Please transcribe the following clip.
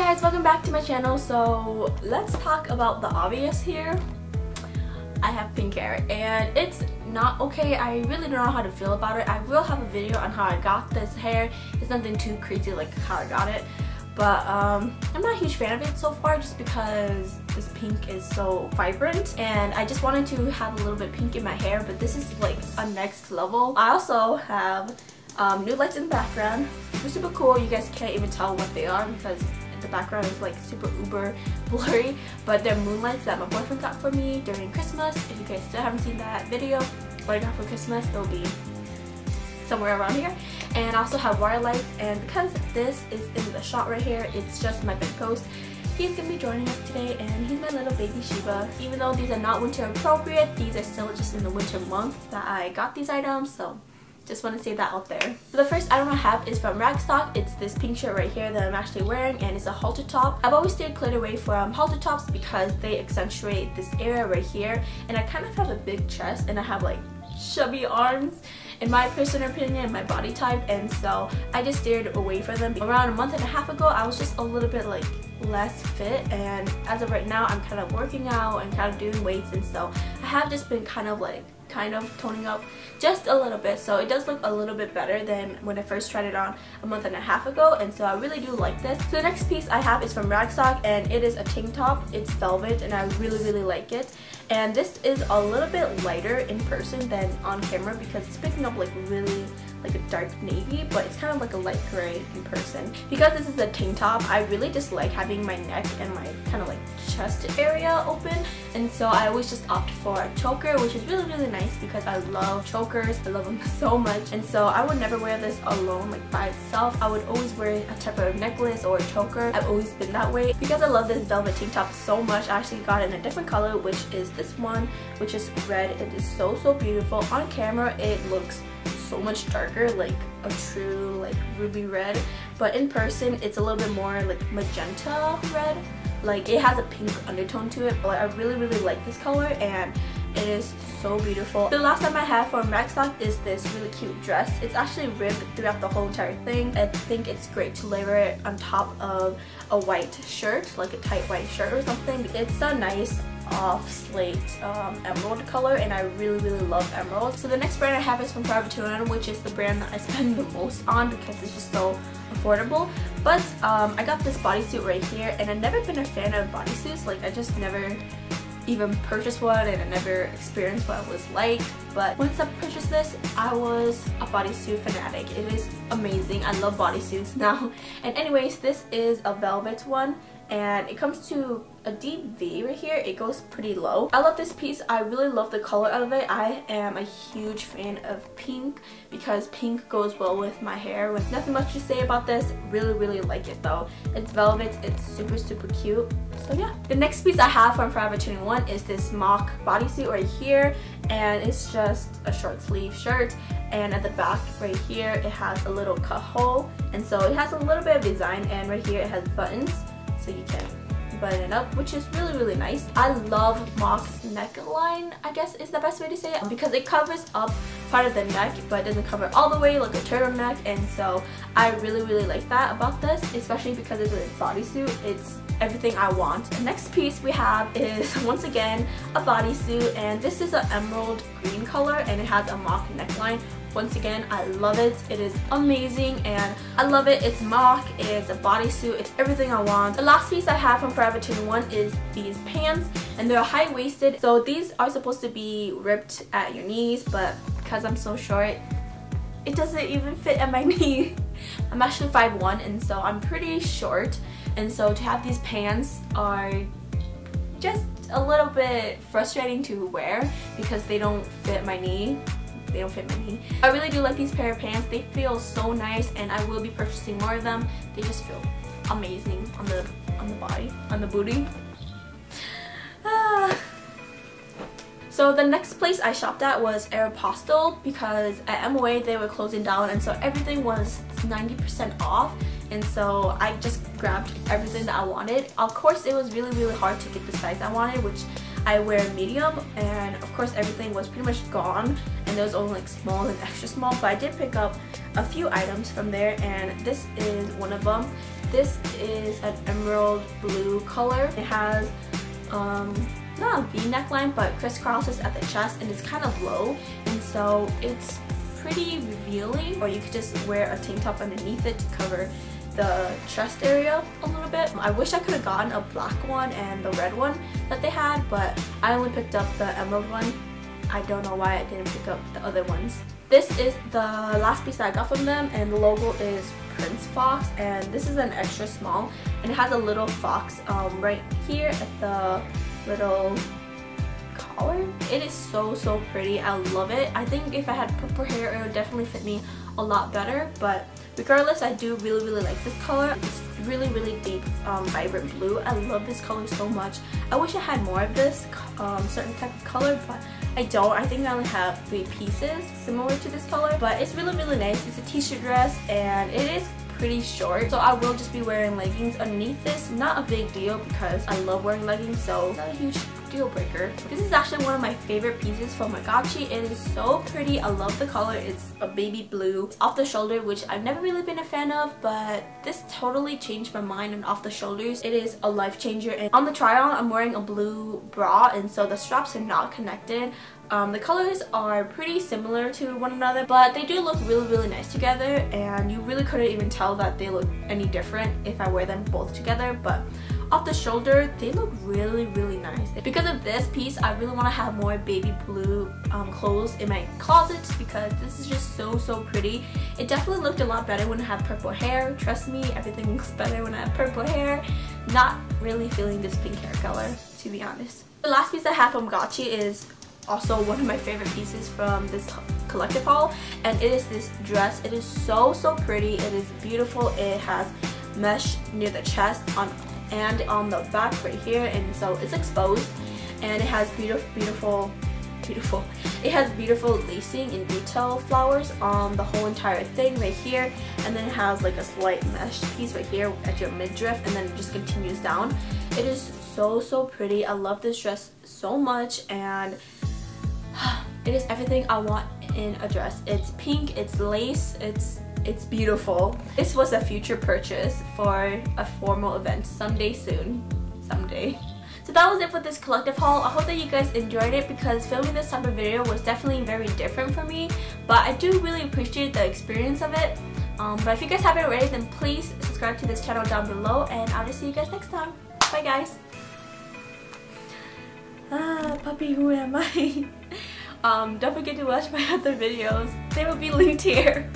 guys, welcome back to my channel. So let's talk about the obvious here. I have pink hair and it's not okay. I really don't know how to feel about it. I will have a video on how I got this hair. It's nothing too crazy like how I got it. But um, I'm not a huge fan of it so far just because this pink is so vibrant and I just wanted to have a little bit pink in my hair but this is like a next level. I also have um, new lights in the background. Super super cool. You guys can't even tell what they are because the background is like super uber blurry but they're moonlights that my boyfriend got for me during Christmas. If you guys still haven't seen that video, what I got for Christmas, it'll be somewhere around here. And I also have wire lights and because this is in the shot right here, it's just my bedpost. He's gonna be joining us today and he's my little baby Shiba. Even though these are not winter appropriate, these are still just in the winter month that I got these items. So just want to say that out there. So the first item I have is from Ragstock. It's this pink shirt right here that I'm actually wearing and it's a halter top. I've always stayed clear away from halter tops because they accentuate this area right here and I kind of have a big chest and I have like chubby arms in my personal opinion my body type and so I just steered away from them. Around a month and a half ago I was just a little bit like less fit and as of right now I'm kind of working out and kind of doing weights and so I have just been kind of like kind of toning up just a little bit so it does look a little bit better than when I first tried it on a month and a half ago and so I really do like this. So the next piece I have is from Ragstock and it is a tank top. It's velvet and I really really like it and this is a little bit lighter in person than on camera because it's picking up like really like a dark navy but it's kind of like a light gray in person. Because this is a tank top I really just like having my neck and my kind of like chest area open. And so I always just opt for a choker which is really really nice because I love chokers. I love them so much. And so I would never wear this alone like by itself. I would always wear a type of necklace or a choker. I've always been that way. Because I love this velvet tank top so much I actually got it in a different color which is this one which is red. It is so so beautiful. On camera it looks so much darker like a true like ruby red but in person it's a little bit more like magenta red like it has a pink undertone to it but I really really like this color and it is so beautiful. The last time I have from Ragstock is this really cute dress. It's actually ribbed throughout the whole entire thing. I think it's great to layer it on top of a white shirt, like a tight white shirt or something. It's a nice off slate um, emerald color and I really really love emerald. So the next brand I have is from Forever 21 which is the brand that I spend the most on because it's just so affordable. But um, I got this bodysuit right here and I've never been a fan of bodysuits. Like I just never even purchased one and I never experienced what it was like. But once I purchased this I was a bodysuit fanatic. It is amazing. I love bodysuits now. And anyways this is a velvet one and it comes to a deep V right here. It goes pretty low. I love this piece. I really love the color of it. I am a huge fan of pink because pink goes well with my hair. With nothing much to say about this. Really, really like it though. It's velvet. It's super, super cute. So yeah. The next piece I have from Forever 21 is this mock bodysuit right here. And it's just a short sleeve shirt. And at the back right here, it has a little cut hole. And so it has a little bit of design. And right here, it has buttons so you can button it up which is really really nice. I love mock neckline i guess is the best way to say it because it covers up part of the neck but doesn't cover all the way like a turtleneck and so i really really like that about this especially because it's a bodysuit. It's everything I want. The next piece we have is once again a bodysuit and this is an emerald green color and it has a mock neckline once again, I love it. It is amazing and I love it. It's mock, it's a bodysuit, it's everything I want. The last piece I have from Forever 21 is these pants and they're high-waisted. So these are supposed to be ripped at your knees but because I'm so short, it doesn't even fit at my knee. I'm actually 5'1 and so I'm pretty short and so to have these pants are just a little bit frustrating to wear because they don't fit my knee they don't fit my knee. I really do like these pair of pants. They feel so nice and I will be purchasing more of them. They just feel amazing on the on the body, on the booty. Ah. So the next place I shopped at was Aeropostale because at MOA they were closing down and so everything was 90% off and so I just grabbed everything that I wanted. Of course it was really really hard to get the size I wanted which I wear medium and of course everything was pretty much gone and there was only like small and extra small but I did pick up a few items from there and this is one of them this is an emerald blue color. It has um, not a V neckline but crisscrosses at the chest and it's kind of low and so it's pretty revealing or you could just wear a tank top underneath it to cover the chest area a little bit. I wish I could have gotten a black one and the red one that they had but I only picked up the emerald one. I don't know why I didn't pick up the other ones. This is the last piece I got from them and the logo is Prince Fox and this is an extra small and it has a little fox um, right here at the little collar. It is so so pretty. I love it. I think if I had purple hair it would definitely fit me a lot better but regardless I do really really like this color. It's really really deep um, vibrant blue. I love this color so much. I wish I had more of this um, certain type of color but I don't. I think I only have three pieces similar to this color but it's really really nice. It's a t-shirt dress and it is pretty short so I will just be wearing leggings underneath this not a big deal because I love wearing leggings so not a huge deal breaker. This is actually one of my favorite pieces from Agaci it is so pretty. I love the color. It's a baby blue it's off the shoulder which I've never really been a fan of but this totally changed my mind on off the shoulders. It is a life changer. And on the try on I'm wearing a blue bra and so the straps are not connected. Um, the colors are pretty similar to one another, but they do look really, really nice together, and you really couldn't even tell that they look any different if I wear them both together, but off the shoulder, they look really, really nice. Because of this piece, I really want to have more baby blue um, clothes in my closet because this is just so, so pretty. It definitely looked a lot better when I had purple hair. Trust me, everything looks better when I have purple hair. Not really feeling this pink hair color, to be honest. The last piece I have from Agaci is also one of my favorite pieces from this collective haul and it is this dress it is so so pretty it is beautiful it has mesh near the chest on and on the back right here and so it's exposed and it has beautiful beautiful beautiful it has beautiful lacing and detail flowers on the whole entire thing right here and then it has like a slight mesh piece right here at your midriff and then it just continues down it is so so pretty I love this dress so much and it is everything I want in a dress. It's pink, it's lace, it's it's beautiful. This was a future purchase for a formal event someday soon. Someday. So that was it for this collective haul. I hope that you guys enjoyed it because filming this type of video was definitely very different for me. But I do really appreciate the experience of it. Um, but if you guys haven't already, then please subscribe to this channel down below and I'll just see you guys next time. Bye guys. Ah, puppy, who am I? Um, don't forget to watch my other videos. They will be linked here.